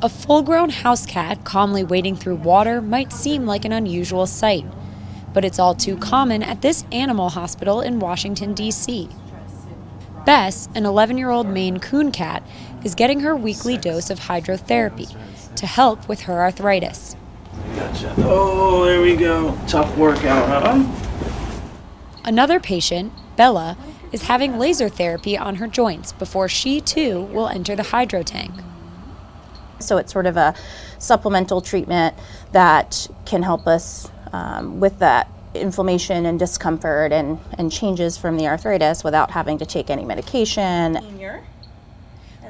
A full grown house cat calmly wading through water might seem like an unusual sight, but it's all too common at this animal hospital in Washington, D.C. Bess, an 11 year old Maine Coon cat, is getting her weekly dose of hydrotherapy to help with her arthritis. Gotcha. Oh, there we go. Tough workout, huh? Another patient, Bella, is having laser therapy on her joints before she too will enter the hydro tank. So it's sort of a supplemental treatment that can help us um, with that inflammation and discomfort and, and changes from the arthritis without having to take any medication.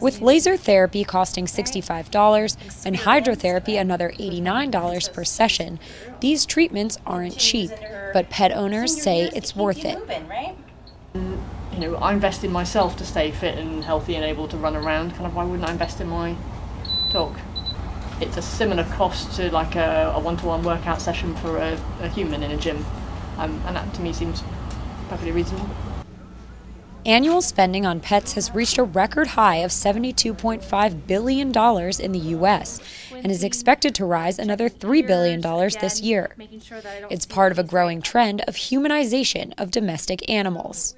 With laser therapy costing $65 and hydrotherapy another $89 per session, these treatments aren't cheap, but pet owners say it's worth it. You know, I invest in myself to stay fit and healthy and able to run around. Kind of, why wouldn't I invest in my dog? It's a similar cost to like a, a one-to-one workout session for a, a human in a gym, um, and that to me seems perfectly reasonable. Annual spending on pets has reached a record high of $72.5 billion in the U.S. and is expected to rise another $3 billion this year. It's part of a growing trend of humanization of domestic animals.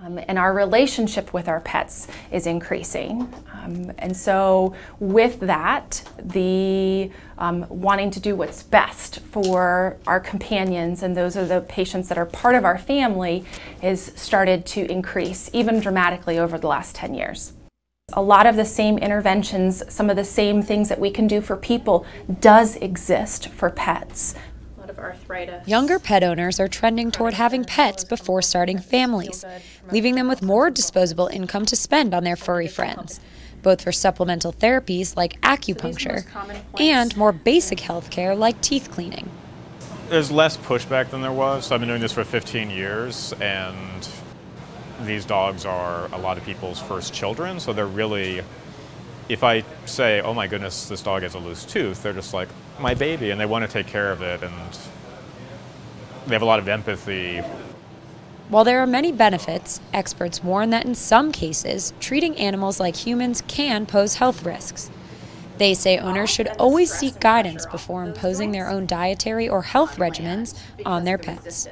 Um, and our relationship with our pets is increasing. Um, and so, with that, the um, wanting to do what's best for our companions and those are the patients that are part of our family is started to increase, even dramatically over the last 10 years. A lot of the same interventions, some of the same things that we can do for people, does exist for pets arthritis. Younger pet owners are trending toward having pets before starting families, leaving them with more disposable income to spend on their furry friends, both for supplemental therapies like acupuncture and more basic health care like teeth cleaning. There's less pushback than there was. So I've been doing this for 15 years, and these dogs are a lot of people's first children, so they're really if I say, oh my goodness, this dog has a loose tooth, they're just like, my baby, and they want to take care of it, and they have a lot of empathy. While there are many benefits, experts warn that in some cases, treating animals like humans can pose health risks. They say owners should always seek guidance before imposing their own dietary or health regimens on their pets.